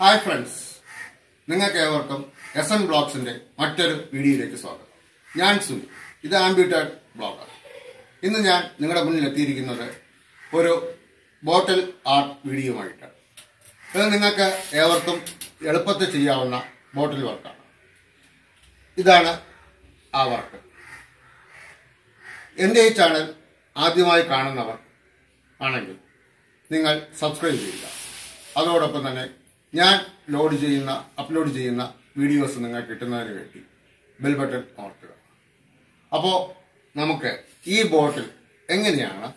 Hi friends നിങ്ങൾക്ക് ഏവർക്കും S N ബ്ലോഗ്സിന്റെ മറ്റൊരു വീഡിയോയിലേക്ക് സ്വാഗതം. ഞാൻ സുനി ഇത് ആംബ്യൂട്ടേഡ് ബ്ലോഗർ ഇന്ന് ഞാൻ നിങ്ങളുടെ മുന്നിൽ എത്തിയിരിക്കുന്നത് ഒരു ബോട്ടിൽ ആർട്ട് വീഡിയോയുമായിട്ടാണ് ഇത് നിങ്ങൾക്ക് ഏവർക്കും എളുപ്പത്തിൽ ചെയ്യാവുന്ന ബോട്ടിൽ വർക്കാണ് ഇതാണ് ആ വർക്ക് എന്റെ ഈ ചാനൽ ആദ്യമായി കാണുന്നവർ ആണെങ്കിൽ നിങ്ങൾ സബ്സ്ക്രൈബ് ചെയ്യുക. അതോടൊപ്പം തന്നെ ഞാൻ ലോഡ് ചെയ്യുന്ന അപ്ലോഡ് ചെയ്യുന്ന വീഡിയോസ് നിങ്ങൾ കിട്ടുന്നതിന് വേണ്ടി ബെൽ ബട്ടൺ ഓർക്കുക. അപ്പോൾ നമുക്ക് ഈ ബോട്ടിൽ എങ്ങനെയാണ്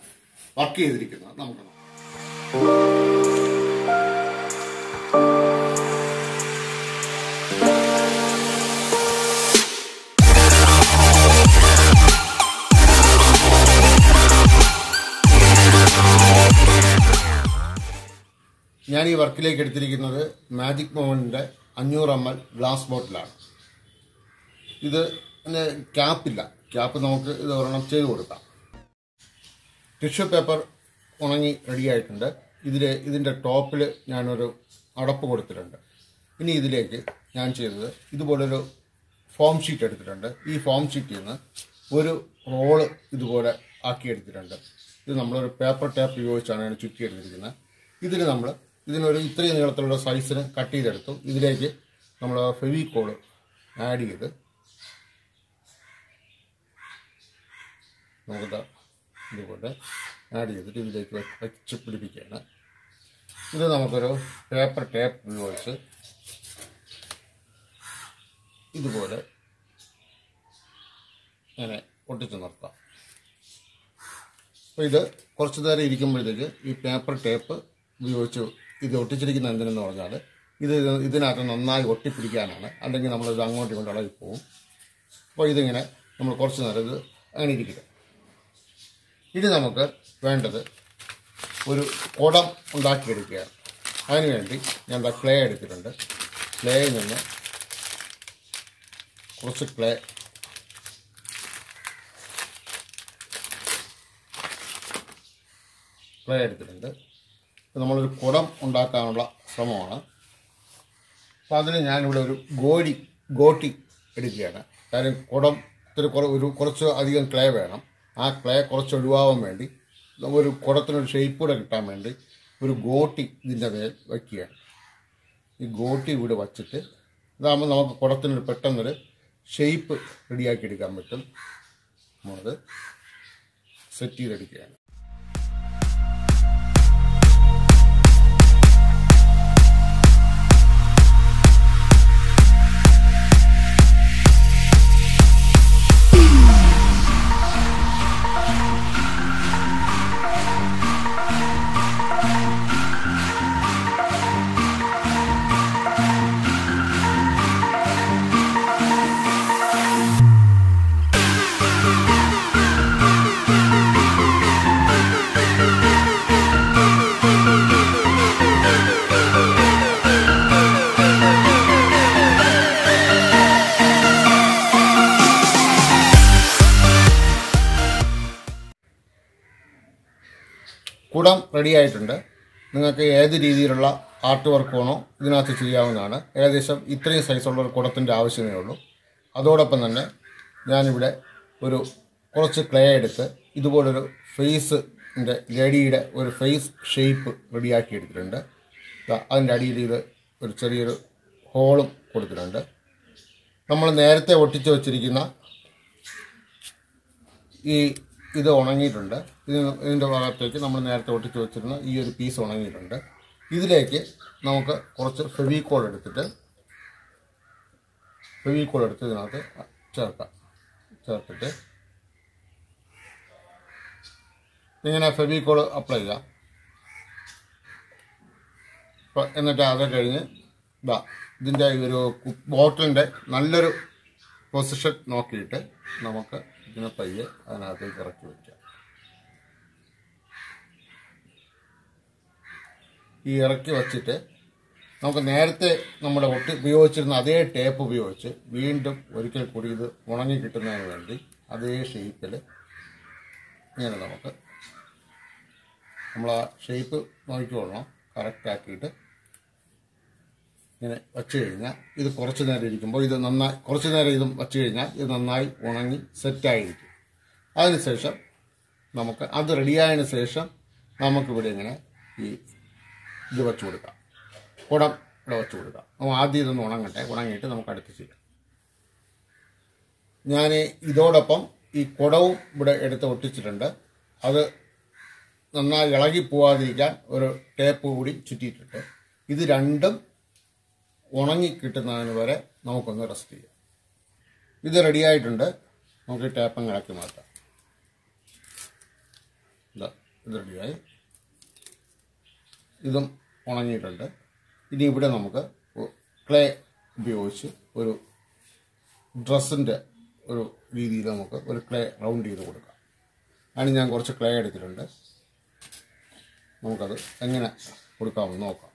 വർക്ക് ചെയ്തിരിക്കുന്നത് നമുക്ക് നോക്കാം. ഞാൻ ഈ വർക്കിലേക്ക് എടുത്തിരിക്കുന്നത് മാജിക് മോഹന്റെ അഞ്ഞൂറ് എം എൽ ഗ്ലാസ് ബോട്ടിലാണ്. ഇത് ക്യാപ്പില്ല ക്യാപ്പ് നമുക്ക് ഇത് ഒരെണ്ണം ചെയ്ത് കൊടുക്കാം. ടിഷ്യൂ പേപ്പർ ഉണങ്ങി റെഡിയായിട്ടുണ്ട് ഇതിൽ ഇതിന്റെ ടോപ്പിൽ ഞാനൊരു അടപ്പ് കൊടുത്തിട്ടുണ്ട്. ഇനി ഇതിലേക്ക് ഞാൻ ചെയ്തത് ഇതുപോലൊരു ഫോം ഷീറ്റ് എടുത്തിട്ടുണ്ട്. ഈ ഫോം ഷീറ്റിൽ നിന്ന് ഒരു റോൾ ഇതുപോലെ ആക്കിയെടുത്തിട്ടുണ്ട് ഇത് നമ്മളൊരു പേപ്പർ ടാപ്പ് ഉപയോഗിച്ചാണ് ചുറ്റി ചുറ്റിയെടുത്തിരിക്കുന്നത്. ഇതിൽ നമ്മൾ ഇതിനൊരു ഇത്രയും നീളത്തിലുള്ള സൈസിന് കട്ട് ചെയ്തെടുത്തു. ഇതിലേക്ക് നമ്മൾ ഫെവിക്കോൾ ആഡ് ചെയ്ത് നമുക്ക് ഇതുപോലെ ആഡ് ചെയ്തിട്ട് ഇതിലേക്ക് വെച്ച് പിടിപ്പിക്കുകയാണ്. ഇത് നമുക്കൊരു പേപ്പർ ടേപ്പ് ഉപയോഗിച്ച് ഇതുപോലെ ഇങ്ങനെ ഒട്ടിച്ച് നിർത്താം. അപ്പോൾ ഇത് കുറച്ച് നേരം ഇരിക്കുമ്പോഴത്തേക്ക് ഈ പേപ്പർ ടേപ്പ് ഉപയോഗിച്ച് ഇത് ഒട്ടിച്ചിരിക്കുന്ന എന്തിനെന്ന് പറഞ്ഞാൽ ഇത് ഇതിനകത്ത് നന്നായി ഒട്ടിപ്പിടിക്കാനാണ്. അല്ലെങ്കിൽ നമ്മളിത് അങ്ങോട്ടും ഇങ്ങോട്ടും ഇളകി പോവും. അപ്പോൾ ഇതിങ്ങനെ നമ്മൾ കുറച്ച് നേരം ഇത് അങ്ങനെ ഇരിക്കുക ഇനി നമുക്ക് വേണ്ടത് ഒരു കുടം ഉണ്ടാക്കിയെടുക്കുകയാണ്. അതിനുവേണ്ടി ഞാൻ ദാ ക്ലേ എടുത്തിട്ടുണ്ട്. ക്ലേയിൽ നിന്ന് കുറച്ച് ക്ലേ ക്ലേ എടുത്തിട്ടുണ്ട്. നമ്മളൊരു കുടം ഉണ്ടാക്കാനുള്ള ശ്രമമാണ്. അപ്പോൾ അതിന് ഞാനിവിടെ ഒരു ഗോടി ഗോട്ടി എടുക്കുകയാണ്. കാര്യം കുടം ഇത്തിരി കുറ ഒരു കുറച്ച് അധികം ക്ലേ വേണം. ആ ക്ലേ കുറച്ച് ഒഴിവാകാൻ വേണ്ടി ഒരു കുടത്തിനൊരു ഷേപ്പ് കൂടെ കിട്ടാൻ വേണ്ടി ഒരു ഗോട്ടി ഇതിന്റെ മേൽ വയ്ക്കുകയാണ്. ഈ ഗോട്ടി ഇവിടെ വച്ചിട്ട് ഇതാകുമ്പോൾ നമുക്ക് കുടത്തിനൊരു പെട്ടെന്നൊരു ഷേപ്പ് റെഡിയാക്കി എടുക്കാൻ പറ്റും. നമ്മളത് സെറ്റ് ചെയ്തെടുക്കുകയാണ്. കുടം റെഡിയായിട്ടുണ്ട്. നിങ്ങൾക്ക് ഏത് രീതിയിലുള്ള ആർട്ട് വർക്ക് വേണോ ഇതിനകത്ത് ചെയ്യാവുന്നതാണ്. ഏകദേശം ഇത്രയും സൈസുള്ള ഒരു കുടത്തിന്റെ ആവശ്യമേ ഉള്ളൂ. അതോടൊപ്പം തന്നെ ഞാനിവിടെ ഒരു കുറച്ച് ക്ലേ എടുത്ത് ഇതുപോലൊരു ഫേസിന്റെ ലേഡിയുടെ ഒരു ഫേസ് ഷേപ്പ് റെഡിയാക്കി എടുത്തിട്ടുണ്ട്. അതിന്റെ അടിയിൽ ഇത് ഒരു ചെറിയൊരു ഹോളും കൊടുത്തിട്ടുണ്ട്. നമ്മൾ നേരത്തെ ഒട്ടിച്ച് വച്ചിരിക്കുന്ന ഈ ഇത് ഉണങ്ങിയിട്ടുണ്ട്. ഇത് ഇതിന്റെ ഭാഗത്തേക്ക് നമ്മൾ നേരത്തെ ഒട്ടിച്ച് വെച്ചിരുന്ന ഈ ഒരു പീസ് ഉണങ്ങിയിട്ടുണ്ട്. ഇതിലേക്ക് നമുക്ക് കുറച്ച് ഫെവിക്കോൾ എടുത്തിട്ട് ഫെവിക്കോൾ എടുത്ത് ഇതിനകത്ത് ചേർക്കാം. ചേർത്തിട്ട് ഇങ്ങനെ ഫെവിക്കോൾ അപ്ലൈ ചെയ്യാം. എന്നിട്ട് അത് കഴിഞ്ഞ് ഇതാ ഇതിന്റെ ഒരു ബോട്ടിലിന്റെ നല്ലൊരു പൊസിഷൻ നോക്കിയിട്ട് നമുക്ക് ഇതിനെ പയ്യെ അതിനകത്തേക്ക് ഇറക്കി വയ്ക്കാം ഈ ഇറക്കി വച്ചിട്ട് നമുക്ക് നേരത്തെ നമ്മുടെ ഒട്ടി ഉപയോഗിച്ചിരുന്ന അതേ ടേപ്പ് ഉപയോഗിച്ച് വീണ്ടും ഒരിക്കൽ കൂടി ഇത് ഉണങ്ങി കിട്ടുന്നതിന് വേണ്ടി അതേ ഷേപ്പിൽ ഇങ്ങനെ നമുക്ക് നമ്മൾ ആ ഷേപ്പ് നോക്കിക്കൊള്ളണം. കറക്റ്റ് ആക്കിയിട്ട് ഇങ്ങനെ വച്ച് കഴിഞ്ഞാൽ ഇത് കുറച്ച് നേരം ഇരിക്കുമ്പോൾ ഇത് നന്നായി കുറച്ച് നേരം ഇതും വച്ച് കഴിഞ്ഞാൽ ഇത് നന്നായി ഉണങ്ങി സെറ്റായിരിക്കും. അതിനുശേഷം നമുക്ക് അത് റെഡിയായതിനു ശേഷം നമുക്കിവിടെ ഇങ്ങനെ ഈ ഇത് വെച്ച് കൊടുക്കാം. കുടം ഇവിടെ വെച്ച് കൊടുക്കാം. അപ്പോൾ ആദ്യം ഇതൊന്ന് ഉണങ്ങട്ടെ. ഉണങ്ങിയിട്ട് നമുക്ക് അടുത്ത് ചെയ്യാം. ഞാൻ ഇതോടൊപ്പം ഈ കുടവും ഇവിടെ എടുത്ത് ഒട്ടിച്ചിട്ടുണ്ട്. അത് നന്നായി ഇളകി പോവാതിരിക്കാൻ ഒരു ടേപ്പ് കൂടി ചുറ്റിയിട്ടുണ്ട്. ഇത് രണ്ടും ഉണങ്ങി കിട്ടുന്നതിന് വരെ നമുക്കൊന്ന് റെസ്റ്റ് ചെയ്യാം. ഇത് റെഡിയായിട്ടുണ്ട്. നമുക്ക് ടാപ്പ് ഇളക്കി മാറ്റാം. ഇത് റെഡിയായി. ഇതും ഉണങ്ങിയിട്ടുണ്ട്. ഇനി ഇവിടെ നമുക്ക് ക്ലേ ഉപയോഗിച്ച് ഒരു ഡ്രസ്സിന്റെ ഒരു രീതിയിൽ നമുക്ക് ഒരു ക്ലേ റൗണ്ട് ചെയ്ത് കൊടുക്കാം. അതിന് ഞാൻ കുറച്ച് ക്ലേ എടുത്തിട്ടുണ്ട്. നമുക്കത് എങ്ങനെ കൊടുക്കാമെന്ന് നോക്കാം.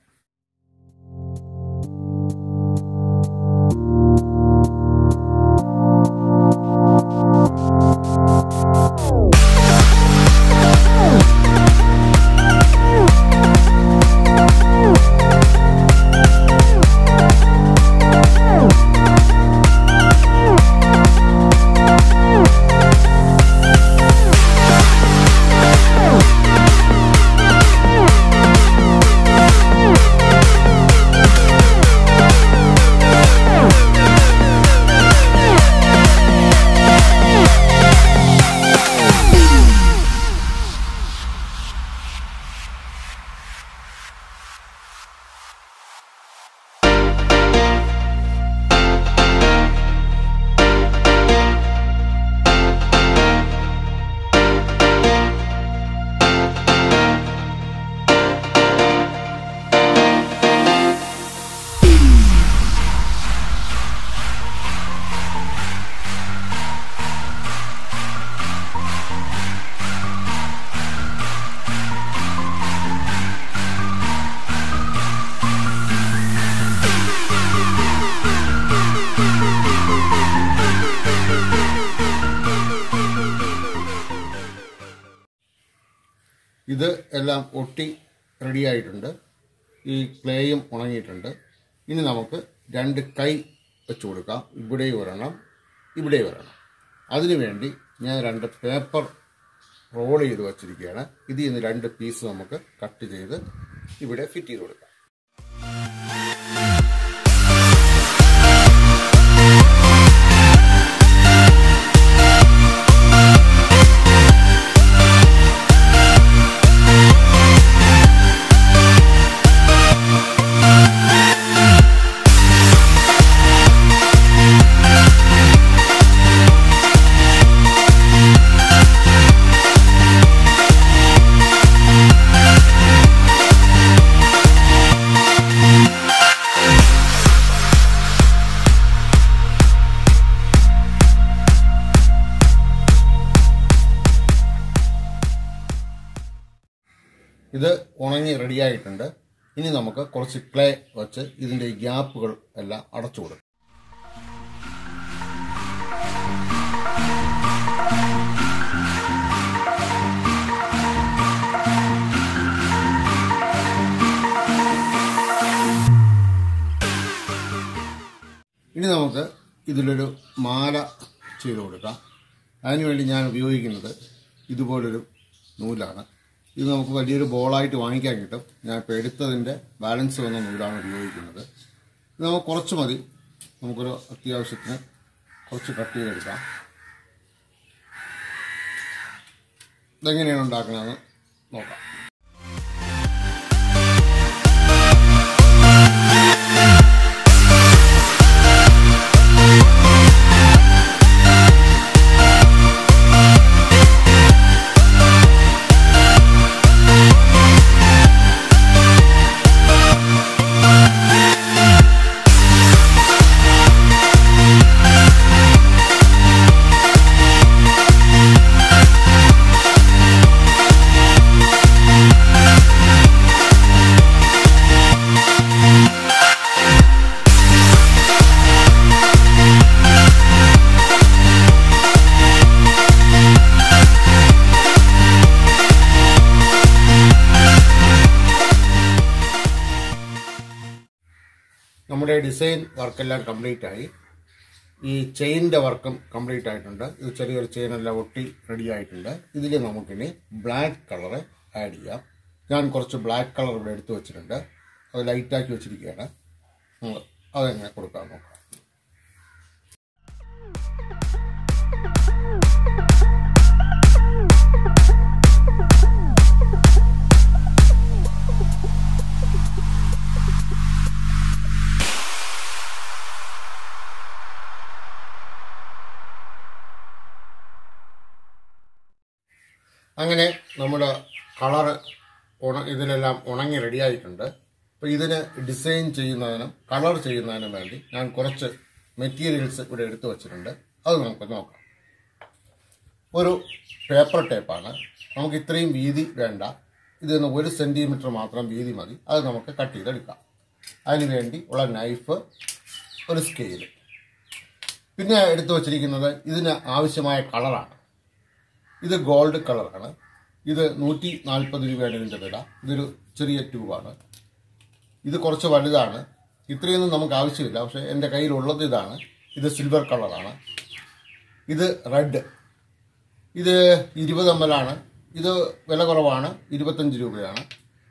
എല്ലാം ഒട്ടി റെഡിയായിട്ടുണ്ട് ഈ ക്ലേയും ഉണങ്ങിയിട്ടുണ്ട്. ഇനി നമുക്ക് രണ്ട് കൈ വെച്ച് കൊടുക്കാം. ഇവിടെ ഒരെണ്ണം ഇവിടെ ഒരെണ്ണം. അതിനുവേണ്ടി ഞാൻ രണ്ട് പേപ്പർ റോൾ ചെയ്ത് വച്ചിരിക്കുകയാണ്. ഇതിൽ നിന്ന് രണ്ട് പീസ് നമുക്ക് കട്ട് ചെയ്ത് ഇവിടെ ഫിറ്റ് ചെയ്ത് കൊടുക്കാം. ഇനി നമുക്ക് കുറച്ച് ക്ലേ വെച്ച് ഇതിന്റെ ഗ്യാപ്പുകൾ എല്ലാം അടച്ചു കൊടുക്കും. ഇനി നമുക്ക് ഇതിലൊരു മാല ചെയ്ത് കൊടുക്കാം. അതിനുവേണ്ടി ഞാൻ ഉപയോഗിക്കുന്നത് ഇതുപോലൊരു നൂലാണ്. ഇത് നമുക്ക് വലിയൊരു ബോളായിട്ട് വാങ്ങിക്കാൻ കിട്ടും. ഞാൻ ഇപ്പോൾ എടുത്തതിന്റെ ബാലൻസ് വന്ന നൂലാണ് ഉപയോഗിക്കുന്നത്. ഇത് നമുക്ക് കുറച്ച് മതി. നമുക്കൊരു അത്യാവശ്യത്തിന് കുറച്ച് കട്ട് ചെയ്തെടുക്കാം. ഇതെങ്ങനെയാണ് ഉണ്ടാക്കണമെന്ന് നോക്കാം. ഡിസൈൻ വർക്കെല്ലാം കംപ്ലീറ്റ് ആയി ഈ ചെയിനിന്റെ വർക്കും കംപ്ലീറ്റ് ആയിട്ടുണ്ട് ഇത് ചെറിയൊരു ചെയിനെല്ലാം ഒട്ടി റെഡി ആയിട്ടുണ്ട് ഇതിൽ നമുക്കിനി ബ്ലാക്ക് കളറ് ആഡ് ചെയ്യാം. ഞാൻ കുറച്ച് ബ്ലാക്ക് കളർ ഇവിടെ എടുത്തു വെച്ചിട്ടുണ്ട്. അത് ലൈറ്റാക്കി വെച്ചിരിക്കുകയാണ്. നമ്മൾ അതെങ്ങനെ കൊടുക്കാൻ നോക്കാം. അങ്ങനെ നമ്മുടെ കളറ് ഉണ ഇതിലെല്ലാം ഉണങ്ങി റെഡിയായിട്ടുണ്ട്. അപ്പോൾ ഇതിന് ഡിസൈൻ ചെയ്യുന്നതിനും കളർ ചെയ്യുന്നതിനും വേണ്ടി ഞാൻ കുറച്ച് മെറ്റീരിയൽസ് ഇവിടെ എടുത്തു വച്ചിട്ടുണ്ട്. അത് നമുക്ക് നോക്കാം. ഒരു പേപ്പർ ടേപ്പാണ്. നമുക്ക് ഇത്രയും വീതി വേണ്ട. ഇതിന് ഒരു സെന്റിമീറ്റർ മാത്രം വീതി മതി. അത് നമുക്ക് കട്ട് ചെയ്തെടുക്കാം. അതിന് വേണ്ടി ഉള്ള നൈഫ് ഒരു സ്കെയിൽ പിന്നെ എടുത്തു വച്ചിരിക്കുന്നത് ഇതിന് ആവശ്യമായ കളറാണ്. ഇത് ഗോൾഡ് കളറാണ് ഇത് നൂറ്റി നാൽപ്പത് രൂപയാണ് ഇതിന്റെ വില. ഇതൊരു ചെറിയ ട്യൂബാണ് ഇത് കുറച്ച് വലുതാണ്. ഇത്രയൊന്നും നമുക്ക് ആവശ്യമില്ല. പക്ഷേ എന്റെ കയ്യിലുള്ളത് ഇതാണ്. ഇത് സിൽവർ കളറാണ് ഇത് റെഡ് ഇത് ഇരുപത് എം ആണ്. ഇത് വില കുറവാണ്. ഇരുപത്തഞ്ച് രൂപയാണ്.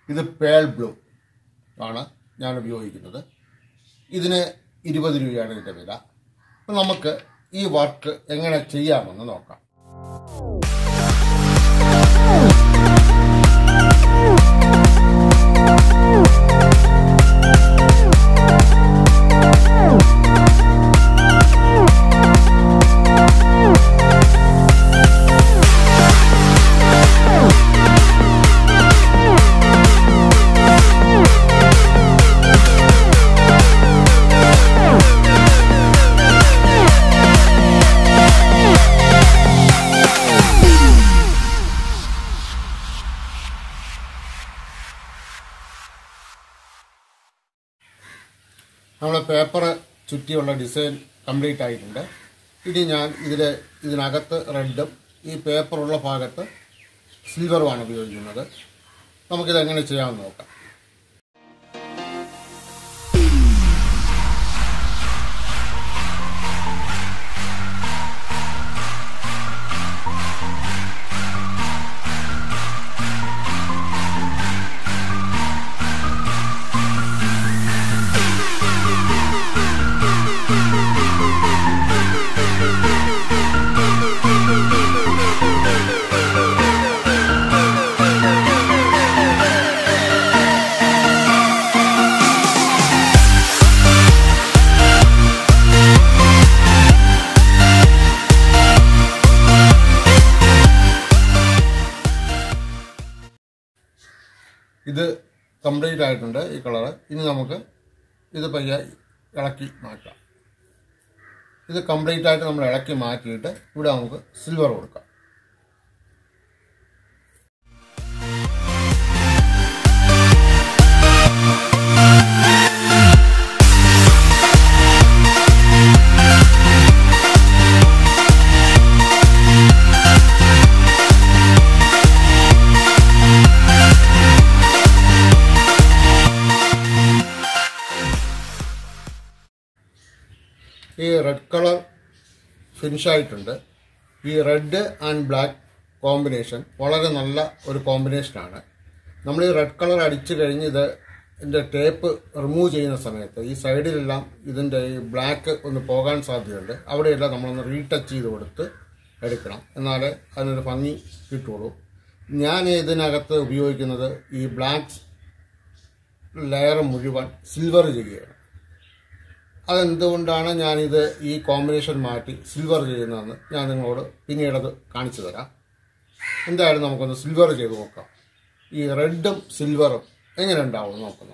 ഇത് പേൾ ബ്ലൂ ആണ് ഞാൻ ഉപയോഗിക്കുന്നത്. ഇതിന് ഇരുപത് രൂപയാണ് ഇതിന്റെ വില. അപ്പം നമുക്ക് ഈ വർക്ക് എങ്ങനെ ചെയ്യാമെന്ന് നോക്കാം. നമ്മൾ ചുറ്റിയുള്ള ഡിസൈൻ കംപ്ലീറ്റ് ആയിട്ടുണ്ട്. ഇനി ഞാൻ ഇതിൽ ഇതിനകത്ത് റെഡും ഈ പേപ്പറുള്ള ഭാഗത്ത് സിൽവറുമാണ് ഉപയോഗിക്കുന്നത്. നമുക്കിതെങ്ങനെ ചെയ്യാമെന്ന് നോക്കാം. കംപ്ലീറ്റ് ആയിട്ടുണ്ട് ഈ കളറ്. ഇനി നമുക്ക് ഇത് പയ്യെ ഇളക്കി മാറ്റാം. ഇത് കംപ്ലീറ്റ് ആയിട്ട് നമ്മൾ ഇളക്കി മാറ്റിയിട്ട് ഇവിടെ നമുക്ക് സിൽവർ കൊടുക്കാം. റെഡ് കളർ ഫിനിഷ് ആയിട്ടുണ്ട്. ഈ റെഡ് ആൻഡ് ബ്ലാക്ക് കോമ്പിനേഷൻ വളരെ നല്ല ഒരു കോമ്പിനേഷനാണ് നമ്മൾ ഈ റെഡ് കളർ അടിച്ചു കഴിഞ്ഞ് ഇത് ഇതിന്റെ ടേപ്പ് റിമൂവ് ചെയ്യുന്ന സമയത്ത് ഈ സൈഡിലെല്ലാം ഇതിന്റെ ഈ ബ്ലാക്ക് ഒന്ന് പോകാൻ സാധ്യതയുണ്ട്. അവിടെയെല്ലാം നമ്മളൊന്ന് റീടച്ച് ചെയ്ത് കൊടുത്ത് എടുക്കണം. എന്നാലേ അതിനൊരു ഭംഗി കിട്ടുള്ളൂ. ഞാൻ ഇതിനകത്ത് ഉപയോഗിക്കുന്നത് ഈ ബ്ലാക്ക് ലെയർ മുഴുവൻ സിൽവർ ചെയ്യുകയാണ്. അതെന്തുകൊണ്ടാണ് ഞാനിത് ഈ കോമ്പിനേഷൻ മാറ്റി സിൽവർ ചെയ്യുന്നതെന്ന് ഞാൻ നിങ്ങളോട് പിന്നീടത് കാണിച്ചു തരാം. എന്തായാലും നമുക്കൊന്ന് സിൽവർ ചെയ്ത് നോക്കാം. ഈ റെഡും സിൽവറും എങ്ങനെ ഉണ്ടാവും നമുക്ക്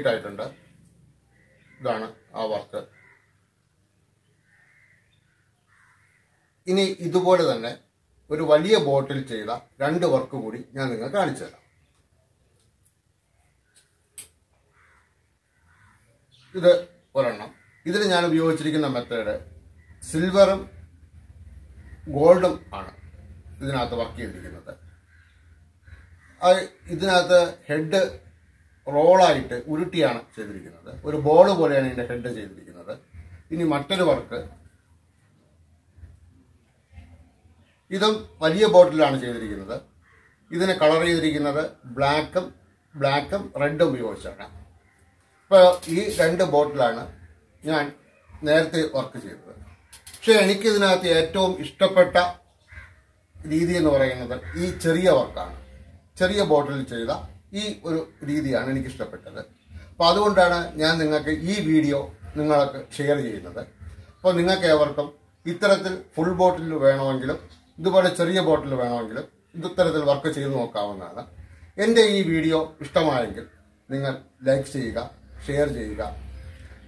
കംപ്ലീറ്റ് ആയിട്ടുണ്ട്. ഇതാണ് ആ വർക്ക് ഇനി ഇതുപോലെ തന്നെ ഒരു വലിയ ബോട്ടിൽ ചെയ്ത രണ്ട് വർക്ക് കൂടി ഞാൻ നിങ്ങൾ കാണിച്ചു തരാം. ഇത് ഒരെണ്ണം. ഇതിൽ ഞാൻ ഉപയോഗിച്ചിരിക്കുന്ന മെത്തേഡ് സിൽവറും ഗോൾഡും ആണ് ഇതിനകത്ത് വർക്ക് ചെയ്തിരിക്കുന്നത്. ഇതിനകത്ത് ഹെഡ് റോളായിട്ട് ഉരുട്ടിയാണ് ചെയ്തിരിക്കുന്നത്. ഒരു ബോൾ പോലെയാണ് ഇതിന്റെ ഹെഡ് ചെയ്തിരിക്കുന്നത്. ഇനി മറ്റൊരു വർക്ക് ഇതും വലിയ ബോട്ടിലാണ് ചെയ്തിരിക്കുന്നത്. ഇതിനെ കളർ ചെയ്തിരിക്കുന്നത് ബ്ലാക്കും ബ്ലാക്കും റെഡും ഉപയോഗിച്ചാണ്. ഇപ്പോൾ ഈ രണ്ട് ബോട്ടിലാണ് ഞാൻ നേരത്തെ വർക്ക് ചെയ്തത്. പക്ഷേ എനിക്കിതിനകത്ത് ഏറ്റവും ഇഷ്ടപ്പെട്ട രീതി എന്ന് പറയുന്നത് ഈ ചെറിയ വർക്കാണ് ചെറിയ ബോട്ടിൽ ചെയ്ത ഈ ഒരു രീതിയാണ് എനിക്ക് ഇഷ്ടപ്പെട്ടത് അപ്പോൾ അതുകൊണ്ടാണ് ഞാൻ നിങ്ങൾക്ക് ഈ വീഡിയോ നിങ്ങൾക്ക് ഷെയർ ചെയ്യുന്നത്. അപ്പോൾ നിങ്ങൾക്ക് ഏവർക്കും ഇത്തരത്തിൽ ഫുൾ ബോട്ടിൽ വേണമെങ്കിലും ഇതുപോലെ ചെറിയ ബോട്ടിൽ വേണമെങ്കിലും ഇത്തരത്തിൽ വർക്ക് ചെയ്ത് നോക്കാവുന്നതാണ്. എന്റെ ഈ വീഡിയോ ഇഷ്ടമായെങ്കിൽ നിങ്ങൾ ലൈക്ക് ചെയ്യുക ഷെയർ ചെയ്യുക.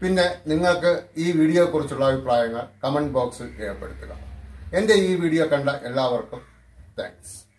പിന്നെ നിങ്ങൾക്ക് ഈ വീഡിയോയെക്കുറിച്ചുള്ള അഭിപ്രായങ്ങൾ കമന്റ് ബോക്സിൽ രേഖപ്പെടുത്തുക. എന്റെ ഈ വീഡിയോ കണ്ട എല്ലാവർക്കും താങ്ക്സ്